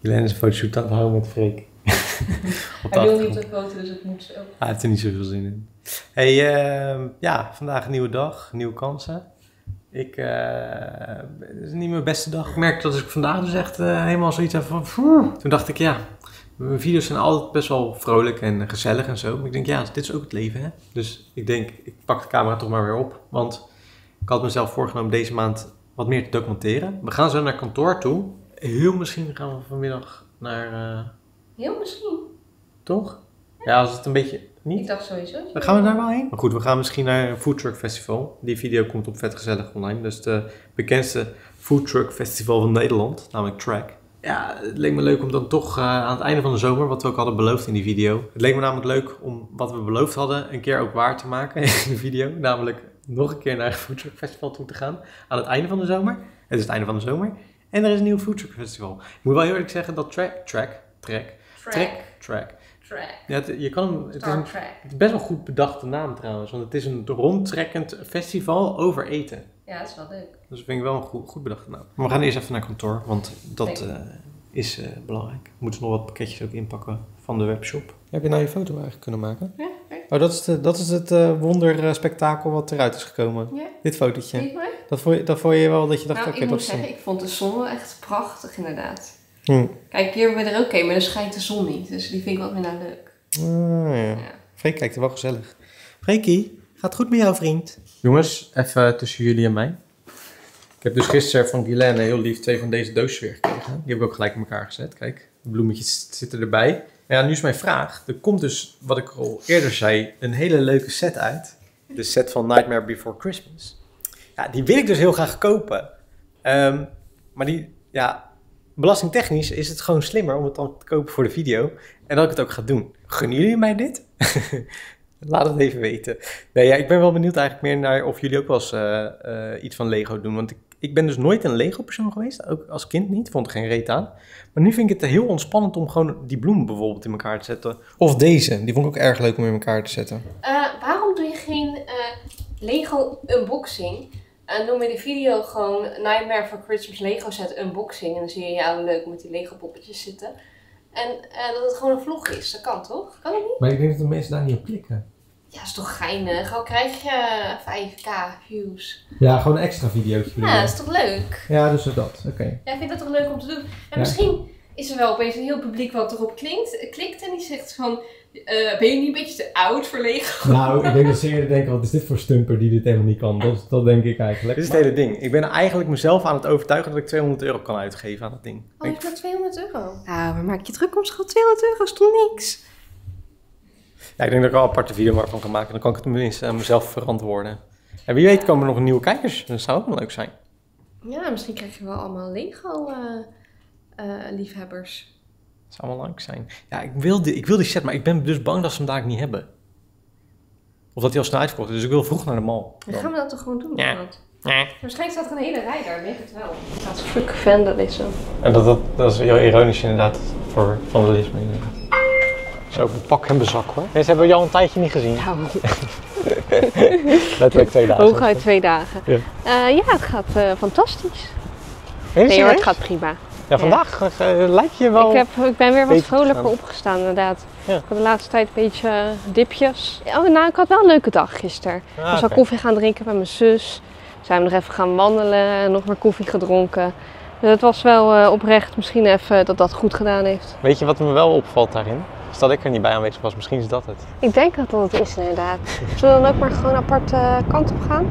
Helene is een fotoshoot aan het houden met Freek. Op Hij wil niet op de foto, dus het moet zo. Hij heeft er niet zoveel zin in. hey, ehm, ja, vandaag een nieuwe dag, nieuwe kansen. Ik, eh, het is niet mijn beste dag. Ik merk dat ik vandaag dus echt eh, helemaal zoiets heb van... Toen dacht ik, ja, mijn video's zijn altijd best wel vrolijk en gezellig en zo. Maar ik denk, ja, dit is ook het leven, hè. Dus ik denk, ik pak de camera toch maar weer op. Want ik had mezelf voorgenomen deze maand wat meer te documenteren. We gaan zo naar kantoor toe. Heel misschien gaan we vanmiddag naar... eh, Heel misschien. toch? Ja, als het een beetje... Niet? Ik dacht sowieso. Dan gaan we daar wel heen. Maar goed, we gaan misschien naar een Food Truck Festival. Die video komt op Vet Gezellig online. Dus de bekendste Food Truck Festival van Nederland, namelijk Track. Ja, het leek me leuk om dan toch eh, aan het einde van de zomer, wat we ook hadden beloofd in die video. Het leek me namelijk leuk om wat we beloofd hadden een keer ook waar te maken in de video. Namelijk nog een keer naar een Food Truck Festival toe te gaan aan het einde van de zomer. Het is het einde van de zomer. En er is een nieuw Food Truck Festival. Ik moet wel heel eerlijk zeggen dat Track, Track, Track, Track. Track. Ja, het- je kan hem, het is Star een Trek. het is best wel goed bedachte naam trouwens, want het is een rondtrekkend festival over eten. Ja, dat is wel leuk. Dus dat vind ik wel een goed, goed bedachte naam. Maar we gaan eerst even naar kantoor, want dat eh, is eh, belangrijk. We moeten nog wat pakketjes ook inpakken van de webshop. Heb je nou je foto eigenlijk kunnen maken? Ja. Oh, dat is, de, dat is het uh, wonderspektakel wat eruit is gekomen. Ja. Dit fotootje. Dat vond, je, dat vond je wel dat je dacht, Nou, oké, ik dat moet zeggen, ik vond de zon wel echt prachtig inderdaad. Hm. Kijk, hier hebben we er ook een, maar dan schijnt de zon niet. Dus die vind ik wel weer nou leuk. Ah, ja. Ja. Freek kijkt er wel gezellig. Freekie, gaat goed met jou, vriend? Jongens, even tussen jullie en mij. Ik heb dus gisteren van Guylaine heel lief twee van deze doosjes weer gekregen. Die heb ik ook gelijk in elkaar gezet. Kijk, de bloemetjes zitten erbij. Ja, nu is mijn vraag. Er komt dus, wat ik al eerder zei, een hele leuke set uit. De set van Nightmare Before Christmas. Ja, die wil ik dus heel graag kopen. Ehm, maar die, ja, belastingtechnisch is het gewoon slimmer om het dan te kopen voor de video. En dat ik het ook ga doen. Gunnen jullie mij dit? Laat het even weten. Nee, ja, ik ben wel benieuwd eigenlijk meer naar of jullie ook wel eens eh, eh, iets van Lego doen. Want ik, ik ben dus nooit een Lego persoon geweest. Ook als kind niet. Vond er geen reet aan. Maar nu vind ik het heel ontspannend om gewoon die bloemen bijvoorbeeld in elkaar te zetten. Of deze. Die vond ik ook erg leuk om in elkaar te zetten. Eh, waarom doe je geen eh, Lego unboxing? En noem je de video gewoon Nightmare for Christmas Lego set unboxing. En dan zie je jou leuk met die Lego poppetjes zitten. En eh, dat het gewoon een vlog is. Dat kan toch? Kan dat niet? Maar ik denk dat de mensen daar niet op klikken. Ja, is toch geinig. Al krijg je 5k views. Ja, gewoon een extra videootje. Ja, dat is toch leuk? Ja, dus dat. Oké. Jij vindt dat toch leuk om te doen? En Ja. misschien is er wel opeens een heel publiek wat erop klinkt, klikt en die zegt van... eh, ben je niet een beetje te oud voor Lego? Nou, ik denk dat ze eerder denken, wat is dit voor stumper die dit helemaal niet kan? Dat, dat denk ik eigenlijk. Dit is het hele ding. Ik ben eigenlijk mezelf aan het overtuigen dat ik 200 euro kan uitgeven aan het ding. Oh, ik heb 200 euro. Nou, waar maak je druk om schat? 200 euro is toch niks? Ja, ik denk dat ik wel een aparte video maar van kan maken. Dan kan ik het tenminste aan mezelf verantwoorden. En wie weet komen er nog nieuwe kijkers. Dat zou ook wel leuk zijn. Ja, misschien krijg je wel allemaal Lego-liefhebbers. Dat zou wel leuk zijn. Ja, ik wil, die, ik wil die set, maar ik ben dus bang dat ze hem daar niet hebben. Of dat hij al snel uitverkocht is. Dus ik wil vroeg naar de mall. Dan gaan we dat toch gewoon doen? Ja. Ja. Waarschijnlijk staat er een hele rij daar, weet het wel. Dat is fuck vandalism. En dat, dat, dat is heel ironisch inderdaad voor vandalisme inderdaad. Zo, pak en bezak hoor. Mensen hebben jou al een tijdje niet gezien. Nou, Letterlijk twee dagen. hooguit twee dagen. Ja. Eh, ja, het gaat eh, fantastisch. Nee, hoor, het gaat prima. Ja, vandaag eh, lijkt je wel... Ik, heb, ik ben weer wat vrolijker opgestaan, inderdaad. Ja. Ik had de laatste tijd een beetje dipjes. Oh, nou, ik had wel een leuke dag gisteren. Ah, Ik was koffie gaan drinken bij mijn zus. Zijn we nog even gaan wandelen en nog meer koffie gedronken. Dus het was wel eh, oprecht misschien even dat dat goed gedaan heeft. Weet je wat me wel opvalt daarin? Dat ik er niet bij aanwezig was. Misschien is dat het. Ik denk dat dat het is inderdaad. Zullen we dan ook maar gewoon apart eh, kant op gaan?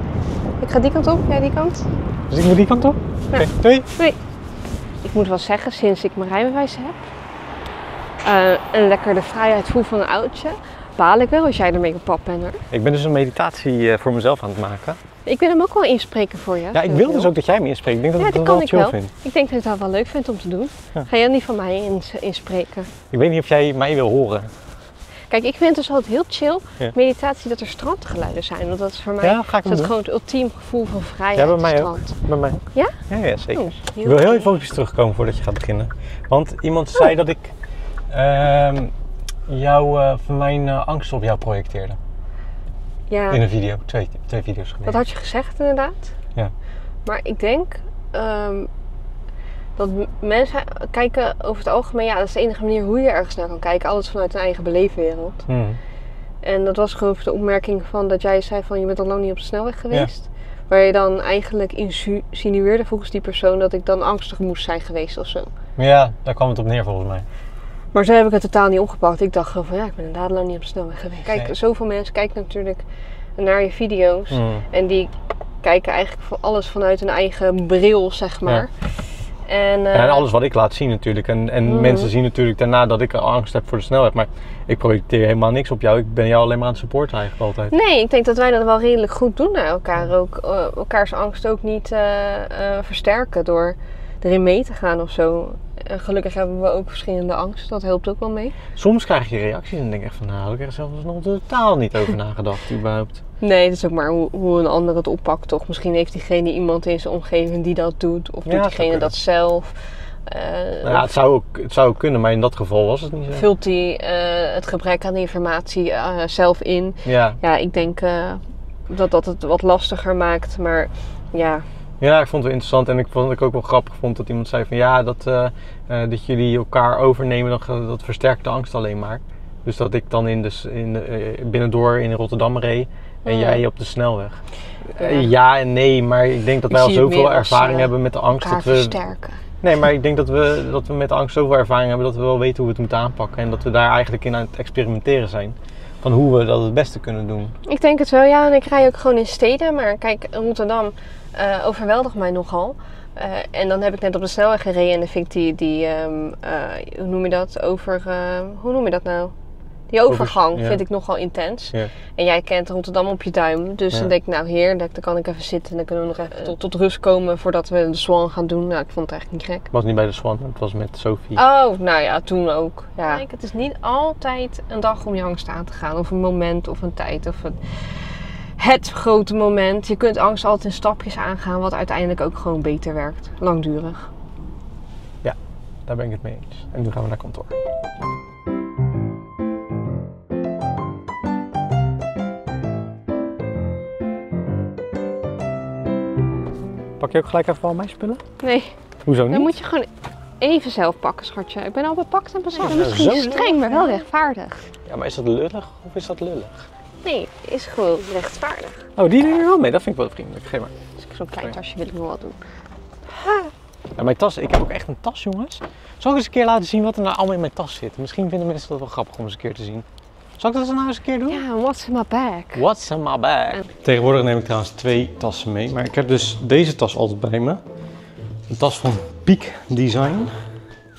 Ik ga die kant op, jij die kant. Dus ik moet die kant op? Ja. Oké, doei. Ik moet wel zeggen, sinds ik mijn rijbewijs heb eh, en lekker de vrijheid voel van een oudje, baal ik wel als jij ermee op pad bent hoor. Ik ben dus een meditatie eh, voor mezelf aan het maken. Ik wil hem ook wel inspreken voor je. Ja, ik wil dus ook dat jij me inspreekt. Ik denk dat Ja, ik dat wel ik chill wel. vind. Ik denk dat je dat wel leuk vindt om te doen. Ja. Ga jij niet van mij ins- inspreken? Ik weet niet of jij mij wil horen. Kijk, ik vind het dus altijd heel chill, Ja. meditatie, dat er strandgeluiden zijn. Want dat is voor mij Ja, ga ik is dat gewoon het ultiem gevoel van vrijheid. Ja, bij mij ook. strand. Bij mij. Ja? Ja, ja zeker. Oh, Ik wil heel even op iets terugkomen voordat je gaat beginnen. Want iemand zei dat ik ehm, jou, eh, van mijn eh, angst op jou projecteerde. Ja, In een video. Twee, twee video's geleden. dat had je gezegd inderdaad. Ja. Maar ik denk, ehm, Dat mensen kijken over het algemeen, ja, dat is de enige manier hoe je ergens naar kan kijken. Alles vanuit een eigen beleefwereld. Hmm. En dat was geloof ik de opmerking van dat jij zei van je bent al lang niet op de snelweg geweest. Waar je dan eigenlijk insinueerde volgens die persoon dat ik dan angstig moest zijn geweest of zo. Ja, daar kwam het op neer volgens mij. Maar zo heb ik het totaal niet opgepakt. Ik dacht gewoon van ja, ik ben inderdaad lang niet op de snelweg geweest. Kijk, Nee. zoveel mensen kijken natuurlijk naar je video's. Hmm. En die kijken eigenlijk voor alles vanuit hun eigen bril, zeg maar. En, eh, Ja, en alles wat ik laat zien natuurlijk. En, en Mhm. mensen zien natuurlijk daarna dat ik angst heb voor de snelheid. Maar ik projecteer helemaal niks op jou. Ik ben jou alleen maar aan het supporten eigenlijk altijd. Nee, ik denk dat wij dat wel redelijk goed doen naar elkaar. Ook, eh, elkaars angst ook niet eh, eh, versterken door erin mee te gaan of zo. En gelukkig hebben we ook verschillende angsten. Dat helpt ook wel mee. Soms krijg je reacties en denk ik echt van, nou, ik er zelfs nog totaal niet over nagedacht überhaupt. Nee, het is ook maar hoe, hoe een ander het oppakt, toch? Misschien heeft diegene iemand in zijn omgeving die dat doet. Of doet diegene dat zelf. Eh, Nou ja, het zou, ook, het zou ook kunnen, maar in dat geval was het niet zo. Vult hij eh, het gebrek aan informatie eh, zelf in? Ja. Ja, ik denk eh, dat dat het wat lastiger maakt. Maar ja, ja, ik vond het wel interessant en ik vond ik ook wel grappig vond dat iemand zei van ja, dat, eh, eh, dat jullie elkaar overnemen, dat, dat versterkt de angst alleen maar. Dus dat ik dan in de, in de, eh, binnendoor in Rotterdam reed en jij op de snelweg. Ja. Ja en nee, maar ik denk dat wij al zoveel als, ervaring hebben met de angst dat we. versterken. Nee, maar ik denk dat we, dat we met angst zoveel ervaring hebben dat we wel weten hoe we het moeten aanpakken. En dat we daar eigenlijk in aan het experimenteren zijn. Van hoe we dat het beste kunnen doen. Ik denk het wel, ja. En ik rij ook gewoon in steden. Maar kijk, Rotterdam eh, overweldigt mij nogal. Eh, en dan heb ik net op de snelweg gereden en dan vind ik die, die ehm, eh, hoe noem je dat, over, eh, hoe noem je dat nou? Die overgang ja. vind ik nogal intens. Ja. En jij kent Rotterdam op je duim. Dus Ja. dan denk ik, nou heerlijk, dan kan ik even zitten. En dan kunnen we nog even tot, tot rust komen voordat we de Swan gaan doen. Nou, ik vond het eigenlijk niet gek. Het was niet bij de Swan, het was met Sophie. Oh, nou ja, toen ook. Ja. Kijk, het is niet altijd een dag om je angst aan te gaan. Of een moment of een tijd of een... het grote moment. Je kunt angst altijd in stapjes aangaan, wat uiteindelijk ook gewoon beter werkt. Langdurig. Daar ben ik het mee eens. En nu gaan we naar kantoor. Pak je ook gelijk even al mijn spullen? Nee, Hoezo niet? dan moet je gewoon even zelf pakken, schatje. Ik ben al bepakt en beslist. Ja, Misschien streng, maar wel rechtvaardig. Ja, maar is dat lullig of is dat lullig? Is gewoon rechtvaardig. Oh, die doen er wel mee. Dat vind ik wel vriendelijk. Geef maar. Dus zo'n klein tasje wil ik nog wel doen. Ja, mijn tas, ik heb ook echt een tas, jongens. Zal ik eens een keer laten zien wat er nou allemaal in mijn tas zit? Misschien vinden mensen dat wel grappig om eens een keer te zien. Zal ik dat nou eens een keer doen? Ja, what's in my bag? What's in my bag? Tegenwoordig neem ik trouwens twee tassen mee. Maar ik heb dus deze tas altijd bij me. Een tas van Peak Design.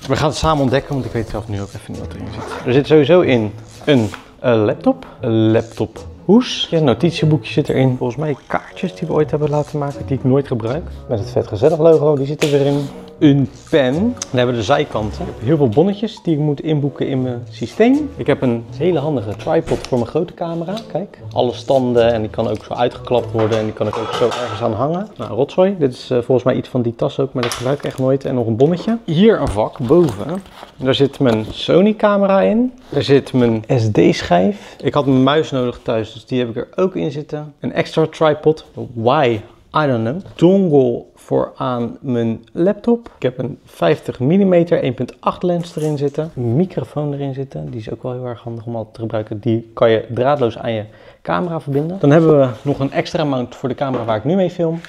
We gaan het samen ontdekken, want ik weet zelf nu ook even niet wat erin zit. Er zit sowieso in een eh, laptop. Een laptop hoes. Een notitieboekje zit erin. Volgens mij kaartjes die we ooit hebben laten maken, die ik nooit gebruik. Met het vet gezellig logo, die zit er weer in. Een pen. Dan hebben we de zijkanten. Ik heb heel veel bonnetjes die ik moet inboeken in mijn systeem. Ik heb een hele handige tripod voor mijn grote camera. Kijk, alle standen en die kan ook zo uitgeklapt worden en die kan ik ook zo ergens aan hangen. Nou, rotzooi. Dit is eh, volgens mij iets van die tas ook, maar dat gebruik ik echt nooit. En nog een bonnetje. Hier een vak boven. Daar zit mijn Sony camera in. Daar zit mijn SD-schijf. Ik had mijn muis nodig thuis, dus die heb ik er ook in zitten. Een extra tripod. Why? I don't know. Dongle voor aan mijn laptop. Ik heb een 50 mm 1.8 lens erin zitten. Een microfoon erin zitten. Die is ook wel heel erg handig om altijd te gebruiken. Die kan je draadloos aan je camera verbinden. Dan hebben we nog een extra mount voor de camera waar ik nu mee film.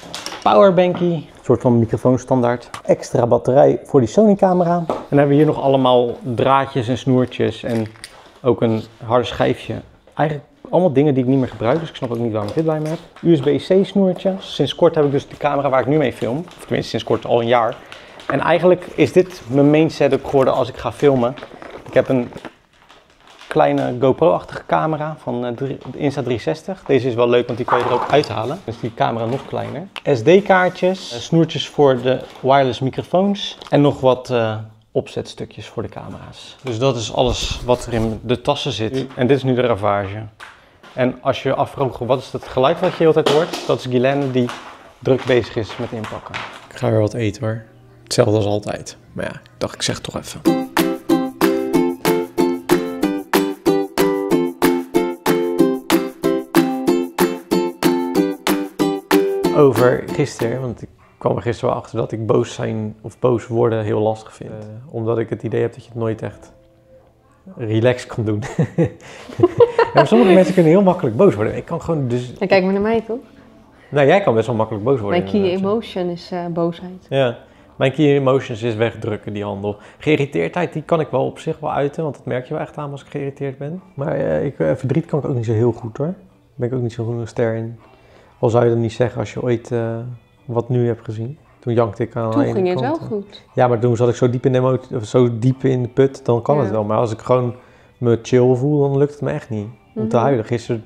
Powerbankie, een soort van microfoonstandaard. Extra batterij voor die Sony camera. En dan hebben we hier nog allemaal draadjes en snoertjes en ook een harde schijfje. Eigenlijk allemaal dingen die ik niet meer gebruik, dus ik snap ook niet waarom ik dit bij me heb. USB-C snoertje. Sinds kort heb ik dus de camera waar ik nu mee film. Of tenminste sinds kort al een jaar. En eigenlijk is dit mijn main setup geworden als ik ga filmen. Ik heb een kleine GoPro-achtige camera van eh, drie- de Insta360. Deze is wel leuk, want die kan je er ook uithalen. Dus die camera nog kleiner. SD-kaartjes, eh, snoertjes voor de wireless microfoons en nog wat eh, opzetstukjes voor de camera's. Dus dat is alles wat er in de tassen zit. En dit is nu de ravage. En als je je afvraagt wat is dat geluid wat je de hele tijd hoort, dat is Guylaine die druk bezig is met inpakken. Ik ga weer wat eten hoor. Hetzelfde als altijd. Maar ja, ik dacht ik zeg het toch even. over gisteren, want ik kwam er gisteren wel achter dat ik boos zijn of boos worden heel lastig vind. Uh, omdat ik het idee heb dat je het nooit echt relaxed kan doen. ja, sommige mensen kunnen heel makkelijk boos worden. Ik kan gewoon dus... En kijk maar naar mij toch? Nou, jij kan best wel makkelijk boos worden. Mijn key emotion is uh, boosheid. Ja. Mijn key emotions is wegdrukken, die handel. Geïrriteerdheid, die kan ik wel op zich wel uiten, want dat merk je wel echt aan als ik geïrriteerd ben. Maar uh, ik, uh, verdriet kan ik ook niet zo heel goed hoor. Daar ben ik ook niet zo goed een ster in. Al zou je dat niet zeggen als je ooit uh, wat nu hebt gezien. Toen jankte ik aan Toen ging het wel goed. Ja, maar toen zat ik zo diep in de, emotie, of zo diep in de put, dan kan Ja. het wel. Maar als ik gewoon me chill voel, dan lukt het me echt niet. Om te Mhm. huilen. Gisteren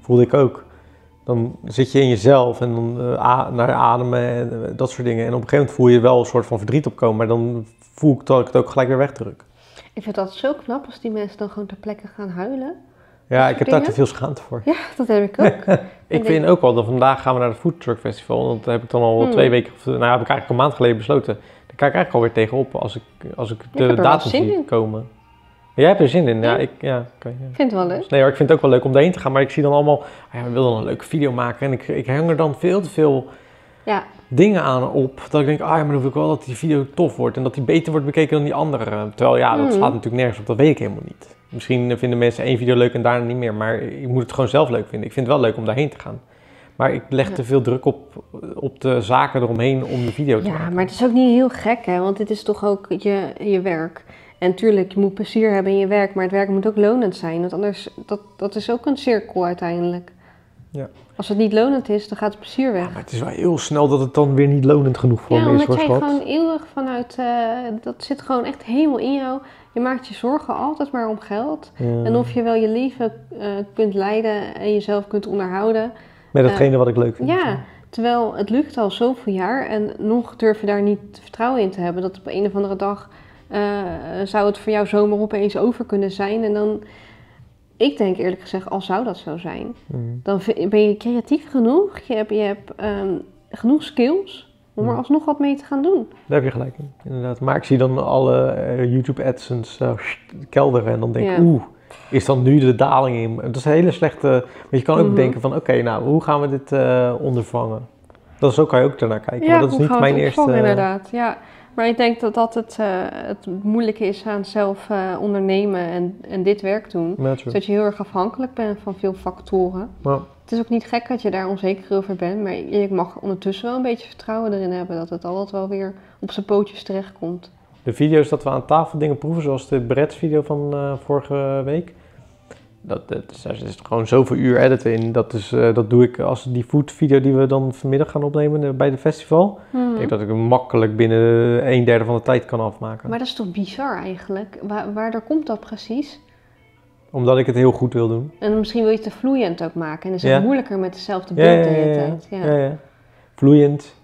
voelde ik ook. Dan zit je in jezelf en dan eh, naar ademen en eh, dat soort dingen. En op een gegeven moment voel je wel een soort van verdriet opkomen. Maar dan voel ik dat ik het ook gelijk weer wegdruk. Ik vind dat zo knap als die mensen dan gewoon ter plekke gaan huilen. Ja, ik heb daar te veel schaamte voor. Ja, dat heb ik ook. Ik vind ook wel dat vandaag gaan we naar het Food Truck Festival. Want dat heb ik dan al Hmm. twee weken, of, nou heb ik eigenlijk een maand geleden besloten. Daar kijk ik eigenlijk alweer tegenop als ik, als ik de datum zie in. komen. Jij hebt er zin in? Ja, Ja. ik, ja. Ik vind het wel leuk. Nee hoor, ik vind het ook wel leuk om daarheen te gaan. Maar ik zie dan allemaal, ah ja, we willen een leuke video maken. En ik, ik hang er dan veel te veel Ja, dingen aan op. Dat ik denk, ah ja, maar dan wil ik wel dat die video tof wordt. En dat die beter wordt bekeken dan die andere. Terwijl ja, dat Mhm. slaat natuurlijk nergens op. Dat weet ik helemaal niet. Misschien vinden mensen één video leuk en daarna niet meer. Maar ik moet het gewoon zelf leuk vinden. Ik vind het wel leuk om daarheen te gaan. Maar ik leg Ja. te veel druk op, op de zaken eromheen om de video te ja, maken. maar het is ook niet heel gek, hè? Want dit is toch ook je, je werk. En tuurlijk, je moet plezier hebben in je werk, maar het werk moet ook lonend zijn. Want anders, dat, dat is ook een cirkel uiteindelijk. Ja. Als het niet lonend is, dan gaat het plezier weg. Ja, maar het is wel heel snel dat het dan weer niet lonend genoeg voor Ja, me is, hoor, jij schat. gewoon eeuwig vanuit, eh, dat zit gewoon echt helemaal in jou. Je maakt je zorgen altijd maar om geld. Ja. En of je wel je leven eh, kunt leiden en jezelf kunt onderhouden. Met hetgene wat ik leuk vind. Ja, terwijl het lukt al zoveel jaar en nog durf je daar niet vertrouwen in te hebben. Dat op een of andere dag eh, zou het voor jou zomaar opeens over kunnen zijn. En dan, ik denk eerlijk gezegd, al zou dat zo zijn, Mm. dan ben je creatief genoeg. Je hebt, je hebt ehm, genoeg skills om er Mm. alsnog wat mee te gaan doen. Daar heb je gelijk in, inderdaad. Maar ik zie dan alle eh, YouTube AdSense eh, kelderen en dan denk ik, Ja. oeh, is dan nu de daling in? Dat is een hele slechte... Maar je kan ook Mhm. denken van, oké, nou, hoe gaan we dit eh, ondervangen? Dat is, zo kan je ook daarnaar kijken, maar dat is niet mijn eerste... inderdaad. Ja. Maar ik denk dat dat het, eh, het moeilijke is aan zelf eh, ondernemen en, en dit werk doen. Dus dat je heel erg afhankelijk bent van veel factoren. Het is ook niet gek dat je daar onzeker over bent, maar je mag ondertussen wel een beetje vertrouwen erin hebben dat het altijd wel weer op zijn pootjes terechtkomt. de video's dat we aan tafel dingen proeven, zoals de Brett's video van eh, vorige week... Dat, dat is, er is gewoon zoveel uur editen in. Dat, is, eh, dat doe ik als die food video die we dan vanmiddag gaan opnemen eh, bij de festival. Ik denk dat ik hem makkelijk binnen een derde van de tijd kan afmaken. Maar dat is toch bizar eigenlijk? Waar, waardoor komt dat precies? Omdat ik het heel goed wil doen. En misschien wil je het te vloeiend ook maken. En dan is het Ja. moeilijker met dezelfde beeld ja, de hele ja, tijd. Ja. Vloeiend.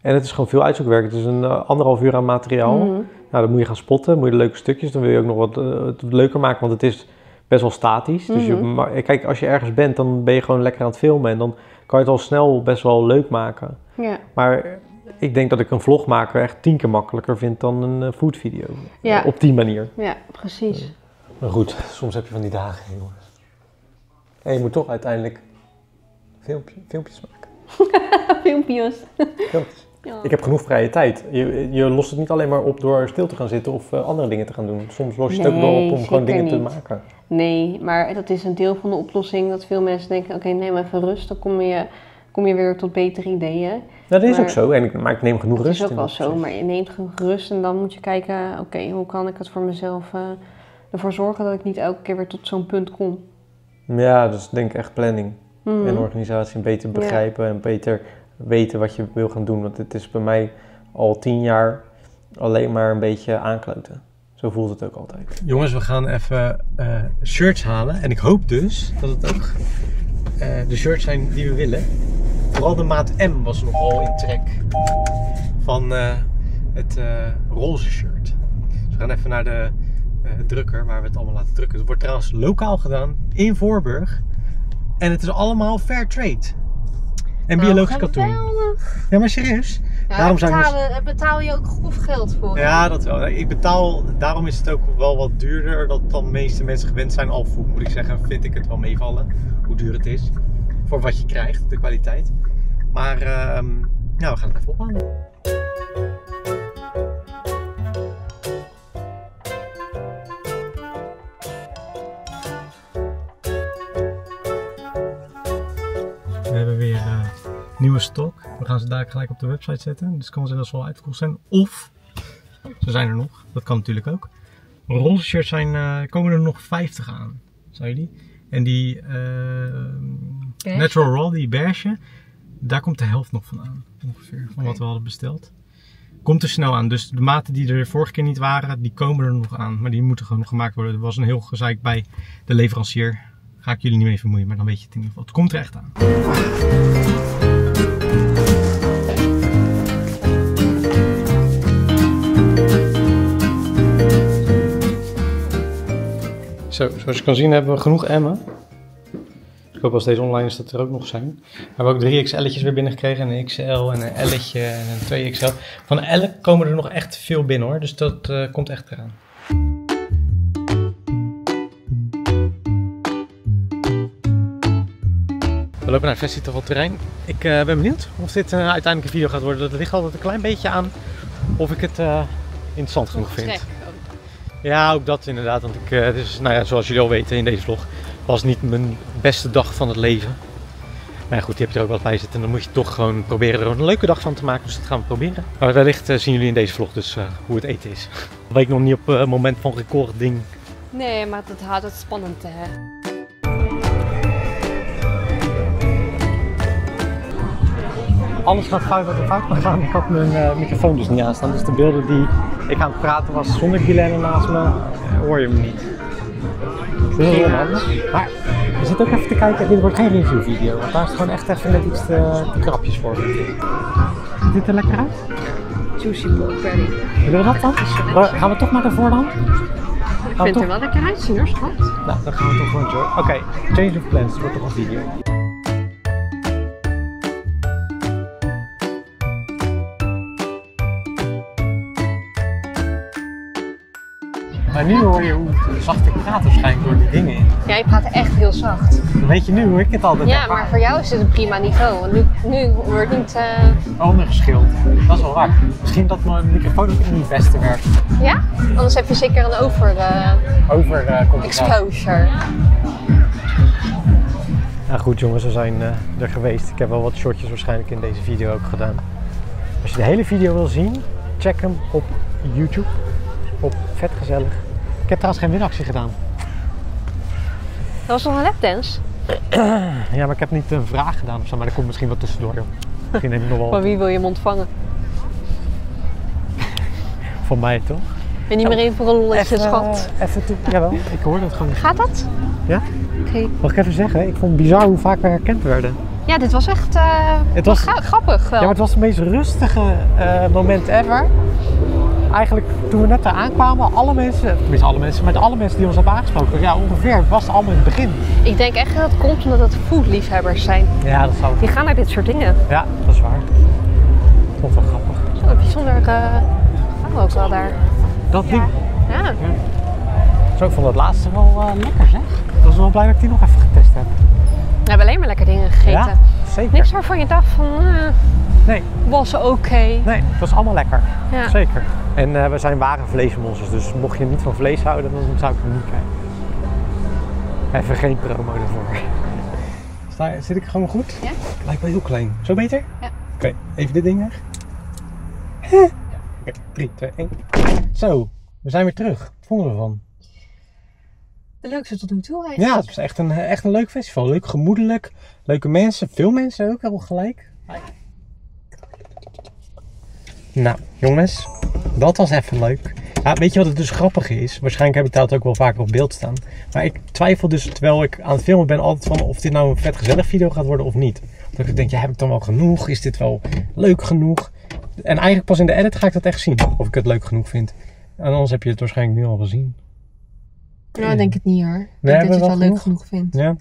En het is gewoon veel uitzoekwerk. Het is een eh, anderhalf uur aan materiaal. Mhm. Nou, dan moet je gaan spotten. Moet je de leuke stukjes. Dan wil je ook nog wat het leuker maken. Want het is best wel statisch. Dus je, Mhm. kijk, als je ergens bent, dan ben je gewoon lekker aan het filmen. En dan kan je het al snel best wel leuk maken. ja. Maar ik denk dat ik een vlog maken echt tien keer makkelijker vind dan een eh, food video. Ja. Eh, op die manier. ja, precies. Maar goed, soms heb je van die dagen, jongen. En je moet toch uiteindelijk filmpje, filmpjes maken. Filmpjes. Filmpjes. Ja. Ik heb genoeg vrije tijd. Je, je lost het niet alleen maar op door stil te gaan zitten of eh, andere dingen te gaan doen. Soms los je het ook wel op om gewoon dingen te maken. Nee, maar dat is een deel van de oplossing dat veel mensen denken, oké, neem even rust, dan kom je, kom je weer tot betere ideeën. Dat is Maar- ook zo. En ik, maar ik neem genoeg Dat rust. is ook wel dat zo, maar je neemt genoeg rust en dan moet je kijken, oké, hoe kan ik het voor mezelf eh, ervoor zorgen dat ik niet elke keer weer tot zo'n punt kom. Ja, dus denk echt planning Mhm. en organisatie. Beter Ja. begrijpen en beter weten wat je wil gaan doen. Want het is bij mij al tien jaar alleen maar een beetje aankloten. Zo voelt het ook altijd. Jongens, we gaan even eh, shirts halen. En ik hoop dus dat het ook eh, de shirts zijn die we willen. Vooral de maat M was nogal in trek van eh, het eh, roze shirt. Dus we gaan even naar de eh, drukker waar we het allemaal laten drukken. Het wordt trouwens lokaal gedaan in Voorburg. En het is allemaal fair trade. En biologisch katoen. Ja, maar serieus? Daarom ik dus- betaal je ook grof geld voor. Ja, dat wel. Ik betaal, daarom is het ook wel wat duurder dat dan de meeste mensen gewend zijn. Al moet ik zeggen, vind ik het wel meevallen hoe duur het is. Voor wat je krijgt, de kwaliteit. Maar Ja, we gaan het even ophalen. Nieuwe stok. We gaan ze daar gelijk op de website zetten. Dus het kan zijn dat ze al uitgekocht zijn. Of ze zijn er nog. Dat kan natuurlijk ook. Roze shirts zijn, uh, komen er nog 50 aan. Zou je die? En die uh, Natural Raw, die beige, daar komt de helft nog van aan. Ongeveer, van okay. wat we hadden besteld. Komt er snel aan. Dus de maten die er vorige keer niet waren, die komen er nog aan. Maar die moeten gewoon nog gemaakt worden. Er was een heel gezeik bij de leverancier. Ga ik jullie niet mee vermoeien, maar dan weet je het in ieder geval. Het komt er echt aan. Zo, zoals je kan zien hebben we genoeg emmen. Ik hoop als deze online is dat er ook nog zijn. We hebben ook drie XL'tjes weer binnengekregen. Een XL en een L'tje en een 2XL. Van elk komen er nog echt veel binnen hoor. Dus dat uh, komt echt eraan. We lopen naar het festivalterrein. Ik uh, ben benieuwd of dit uh, uiteindelijk een video gaat worden. Dat ligt altijd een klein beetje aan of ik het interessant genoeg vind. Ja, ook dat inderdaad. Want ik, uh, dus, nou ja, zoals jullie al weten in deze vlog, was niet mijn beste dag van het leven. Maar goed, die heb je er ook wel bij zitten. En dan moet je toch gewoon proberen er een leuke dag van te maken. Dus dat gaan we proberen. Maar wellicht uh, zien jullie in deze vlog dus uh, hoe het eten is. Weet ik nog niet op het moment van record ding. Nee, maar dat houdt het spannend hè. Alles gaat fout wat er fout mag gaan. Ik had mijn uh, microfoon dus niet aanstaan. Dus de beelden die ik aan het praten was zonder Guilaine naast me, hoor je me niet. Dat is heel handig. Maar we zitten ook even te kijken. Dit wordt geen review video. Want daar is het gewoon echt even net iets te, te krapjes voor. Ziet dit er lekker uit? Juicy blackberry. Willen we dat dan? Gaan we toch maar ervoor dan? Ik vind het er wel lekker uitzien hoor, schat. Nou, dan gaan we toch gewoon enjoy. Oké, okay. change of plans. Het wordt toch een video. Maar nu hoor je hoe zacht ik praat waarschijnlijk door die dingen in. Ja, je praat echt heel zacht. Dan weet je nu hoe ik het altijd Ja, maar voor jou is het een prima niveau. Want nu, nu wordt het niet... Uh... Ondergeschild. Dat is wel waar. Misschien dat mijn microfoon ook niet het beste werkt. Ja? Anders heb je zeker een over... Uh... Over uh, exposure. Nou goed jongens, we zijn er geweest. Ik heb wel wat shortjes waarschijnlijk in deze video ook gedaan. Als je de hele video wil zien, check hem op YouTube. Op Vet Gezellig. Ik heb trouwens geen winactie gedaan. Dat was nog een lapdance? ja, maar ik heb niet een vraag gedaan of zo, maar er komt misschien wat tussendoor. Joh. Misschien neem ik nog wel... Van wie wil je hem ontvangen? Van mij toch? Ben niet meer één voor een lolletje, schat? Even toe. Jawel, ik hoor dat gewoon. Gaat dat? Ja. Oké. Okay. Mag ik even zeggen, ik vond het bizar hoe vaak we herkend werden. Ja, dit was echt uh, het was, grappig wel. Ja, maar het was het meest rustige uh, moment ever eigenlijk toen we net daar aankwamen, alle mensen, tenminste alle mensen, maar alle mensen die ons hebben aangesproken, ja ongeveer was het allemaal in het begin. Ik denk echt dat het komt omdat het foodliefhebbers zijn. Ja, dat zou Die gaan naar dit soort dingen. Ja, dat is waar. Dat wel grappig. Zo bijzonder uh, ook wel daar. Dat ding? Ja. ja. Zo, ik vond het laatste wel uh, lekker zeg. Ik was wel blij dat ik die nog even getest heb. We hebben alleen maar lekker dingen gegeten. Ja, zeker. Niks waarvan je dacht van, uh, nee. was oké. Okay. Nee, het was allemaal lekker. Ja. Zeker. En uh, we zijn ware vleesmonsters, dus mocht je niet van vlees houden, dan zou ik hem niet kijken. Even geen promo ervoor. Sta, zit ik gewoon goed? Ja. Lijkt wel heel klein. Zo beter? Ja. Oké, okay, even dit ding weg. Oké, okay, 3, 2, 1. Zo, we zijn weer terug. Wat vonden we ervan? De leukste tot nu toe eigenlijk. Ja, het was echt een, echt een leuk festival. Leuk, gemoedelijk. Leuke mensen. Veel mensen ook, wel gelijk. Nou, jongens, dat was even leuk. Ja, weet je wat het dus grappig is? Waarschijnlijk heb ik dat ook wel vaker op beeld staan. Maar ik twijfel dus, terwijl ik aan het filmen ben, altijd van of dit nou een vet gezellig video gaat worden of niet. Dat ik denk, ja, heb ik dan wel genoeg? Is dit wel leuk genoeg? En eigenlijk pas in de edit ga ik dat echt zien, of ik het leuk genoeg vind. En anders heb je het waarschijnlijk nu al gezien. Nou, ik denk het niet hoor. Ik nee, denk dat je het wel leuk genoeg vindt. Ja?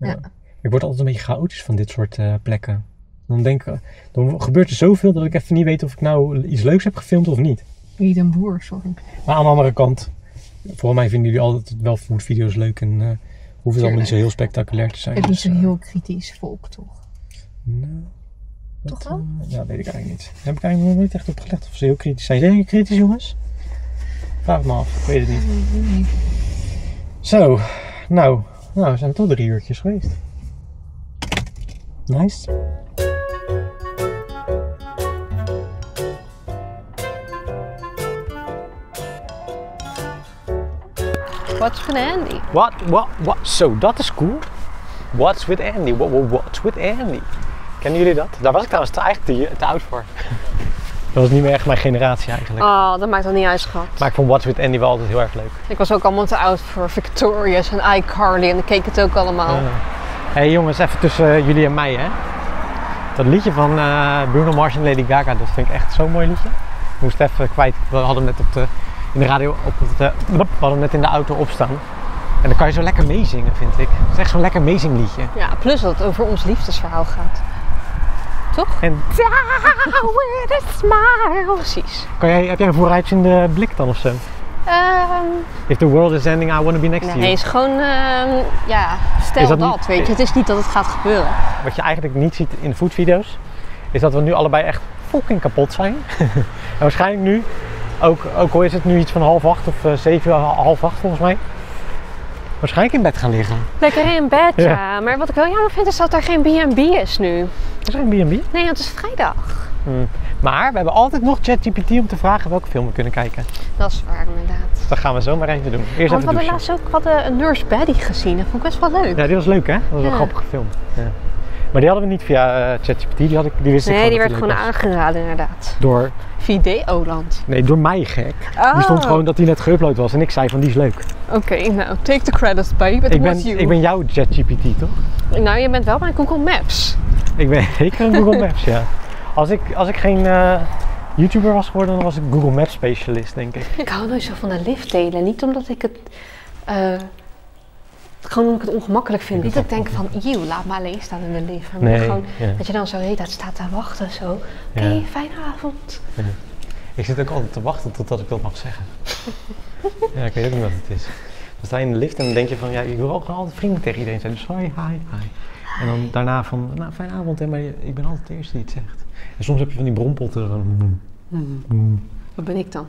ja? ja. Ik word altijd een beetje chaotisch van dit soort uh, plekken. Dan, denk, dan gebeurt er zoveel dat ik even niet weet of ik nou iets leuks heb gefilmd of niet. Niet een boer, sorry. Maar aan de andere kant, volgens mij vinden jullie altijd wel foodvideo's leuk en uh, hoeven ze allemaal niet zo heel spectaculair te zijn. Het is niet zo heel kritisch volk, toch? Nou, Toch wel? Ja, weet ik eigenlijk niet. Daar heb ik eigenlijk nog niet echt op gelegd of ze heel kritisch zijn. Zijn jullie kritisch, jongens? Vraag het me af, ik weet het niet. Zo, nou, nou, we zijn toch drie uurtjes geweest. Nice. What's with Andy? What, what, what? Zo, dat is cool. What's with Andy? What, what, what's with Andy? Kennen jullie dat? Daar was ik trouwens te, eigenlijk te, te oud voor. Dat was niet meer echt mijn generatie eigenlijk. Oh, dat maakt dan niet uit, schat. Maar ik vond What's with Andy wel altijd heel erg leuk. Ik was ook allemaal te oud voor Victorious en iCarly en ik keek het ook allemaal. Hé hey jongens, even tussen jullie en mij hè. Dat liedje van eh, Bruno Mars en Lady Gaga, dat vind ik echt zo'n mooi liedje. Ik moest even kwijt. We hadden net op de, in de radio, op het, eh, we hadden net in de auto opstaan. En dan kan je zo lekker meezingen, vind ik. Het is echt zo'n lekker meezingliedje. Ja, plus dat het over ons liefdesverhaal gaat. Toch? En Down with a smile. Precies. kan jij, heb jij een vooruitziende blik dan of zo? Ehm, If the world is ending, I wanna be next to nee, you. het is gewoon, ehm, ja, stel Is dat, dat niet- weet je. Het is niet dat het gaat gebeuren. Wat je eigenlijk niet ziet in de foodvideo's, is dat we nu allebei echt fucking kapot zijn. en waarschijnlijk nu, ook, ook al is het nu iets van half acht of eh, zeven, half acht volgens mij, waarschijnlijk in bed gaan liggen. Lekker in bed, ja. Ja. Maar wat ik wel jammer vind is dat er geen B&B is nu. Is een B&B. Nee, want het is vrijdag. Maar we hebben altijd nog ChatGPT om te vragen welke film we kunnen kijken. Dat is waar, inderdaad. Dat gaan we zo maar even doen. Eerst Want we hadden laatst ook hadden een Nurse Betty gezien. Dat vond ik best wel leuk. Ja, die was leuk hè? Dat was Ja. een grappige film. Ja. Maar die hadden we niet via eh, ChatGPT, die, had ik, die wist ik nee, gewoon die werd gewoon aangeraden, inderdaad. Door, Videoland. nee, door mij gek. Oh. Die stond gewoon dat die net geüpload was en ik zei van die is leuk. Oké, nou, take the credits, babe. It Ik ben, you. ik ben jouw ChatGPT toch? Nou, je bent wel bij Google Maps. Ik ben zeker een Google Maps, ja. Als ik, als ik geen eh, YouTuber was geworden, dan was ik Google Maps specialist, denk ik. Ik hou nooit zo van de lift delen. Niet omdat ik het... eh, gewoon omdat ik het ongemakkelijk vind. Niet dat ik denk van, eeuw, laat me alleen staan in de lift. Maar Nee, gewoon ja. dat je dan zo heet, dat staat daar wachten zo. Oké, Ja. fijne avond. Ik zit ook altijd te wachten totdat ik dat mag zeggen. ja, ik weet ook niet wat het is. Dan sta je in de lift en dan denk je van, ja, je wil ook gewoon altijd vriendelijk tegen iedereen zijn. Dus hoi, hi, hi. En dan daarna van, nou, fijne avond, hè, maar ik ben altijd de eerste die het zegt. En soms heb je van die bronpotten. Van, mm, mm. Wat ben ik dan?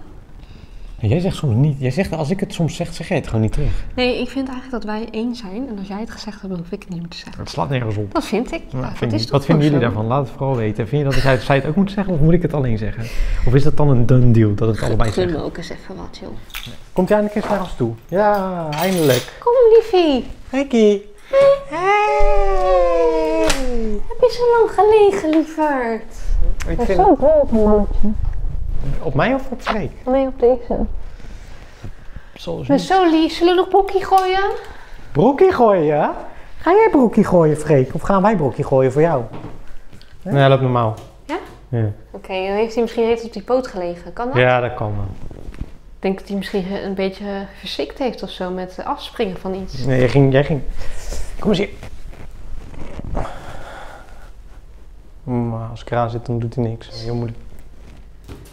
En jij zegt soms niet, jij zegt, als ik het soms zeg, zeg jij het gewoon niet terug. Nee, ik vind eigenlijk dat wij één zijn. En als jij het gezegd hebt, dan hoef ik het niet meer te zeggen. Het slaat nergens op. Dat vind ik. Ja, Nou, dat is ik- wat vinden jullie zo? daarvan? Laat het vooral weten. Vind je dat zij, zij het ook moet zeggen of moet ik het alleen zeggen? Of is dat dan een done deal dat het allebei Gun me ook eens even wat, joh. Komt jij een keer naar ons toe? Ja, eindelijk. Kom, liefie. Ricky. Heb je zo lang gelegen, lieverd? Ik Ik vind, zo dol op een mannetje. Op mij of op Freek? Nee, op deze. Zoals ben zo lief. Zullen we nog bokkie gooien? Broekie gooien, ja? Ga jij broekie gooien, Freek? Of gaan wij broekie gooien voor jou? Nee, loopt normaal. Ja? Ja, Oké, dan heeft hij misschien heet op die poot gelegen. Kan dat? ja dat kan wel. Ik denk dat hij misschien eh, een beetje versikt heeft of zo met eh, afspringen van iets. Nee, jij ging, jij ging... Kom eens hier. Maar als ik eraan zit, dan doet hij niks. Heel moeilijk.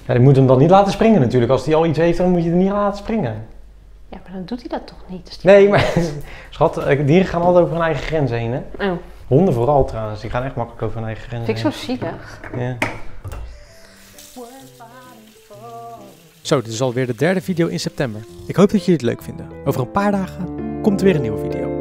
Ja, je moet hem dan niet laten springen natuurlijk. Als hij al iets heeft, dan moet je hem niet laten springen. Ja, maar dan doet hij dat toch niet? Dus Nee, maar schat, eh, dieren gaan altijd over hun eigen grens heen, hè? Oh, Honden vooral trouwens, die gaan echt makkelijk over hun eigen grens vind ik zo zielig. Ja. Zo, dit is alweer de derde video in september. Ik hoop dat jullie het leuk vinden. Over een paar dagen komt er weer een nieuwe video.